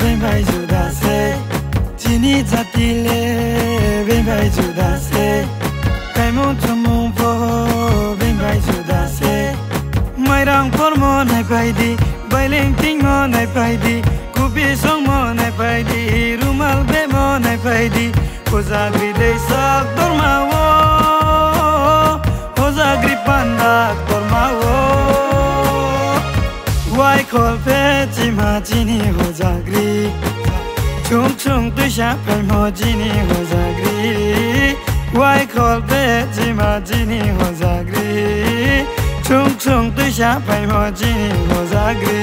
बेङ्गाई जुदा से चिनी जातिले बेङ्गाई जुदा से काइमौ चुमौ पो बेङ्गाई जुदा से मैराङ पर्म नै पाइदि बैलेङ तिङ नै पाइदि कुपी सङ नै पाइदि रुमाल बेम नै पाइदि खोजा विदेश दुर्मा हो खोजा ग्रिपान्दा लपेमा सुख सु छुम होइल सङ सङसाम जिनी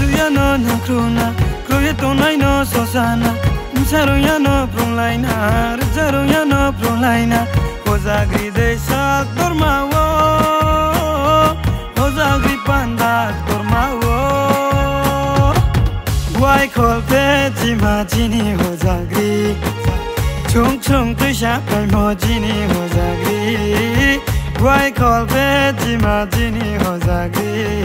Suyana krona Kroyeto naina sosana Msaro yana prolaina Rizaro yana prolaina Koza gride sak dormawo Koza gripanda dormawo Guai kolpe jima jini hoza gri Chung chung tu shapai mo jini hoza gri Guai kolpe jima jini hoza gri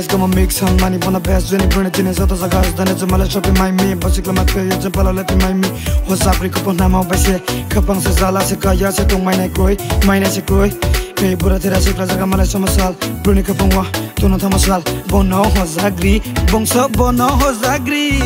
Każdego mam mix, on money, wanna bez Jenny Brunette, Jenny Zota, zagazdane, co male shopy, my me Basic lama tko, jedzie pala, lety my me What's up, rikupo, na mał besie Kapang se zala, se kaya, se tung, majne koi, majne se koi Kaya bura tira, se kla, zaga male somasal Bruni kapang wa, tuno tamasal Bono, hozagri, bongso, bono, hozagri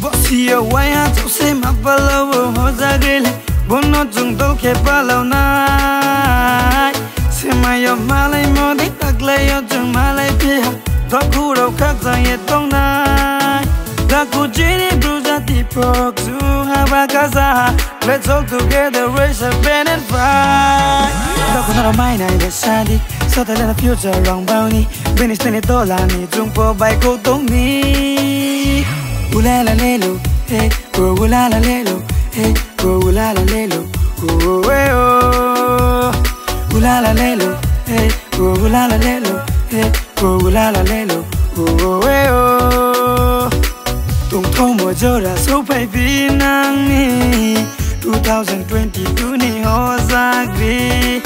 Bosio, waya, to se mapalawo, hozagri Bono, jung, dolke, palaw, nai Semayo, malay, modi, taklayo, jung, malay, piha Zakura ukakza yetongna Zakujini brujati proksu habakaza Let's all together raise a band and fight Zakuna maina ide shadi Sota the future wrong bounty Bini stini dola ni jungpo bai kotongni Ulala lelo, hey, bro ulala lelo, hey, bro ulala lelo, oh, oh, eh, oh. Ulala lelo, hey, bro ulala lelo, hey, oh la la lelo oh oh eh oh tung thong mùa giờ đã số phải vi năng ni 2022 ni ho ra gri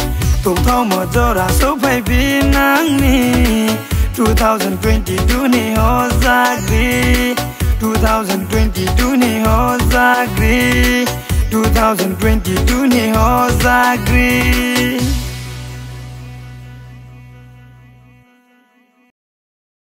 tung thong mùa giờ đã số phải vi năng ni 2022 ni ho ra gri 2022 ni ho ra gri 2022 ni ho ra gri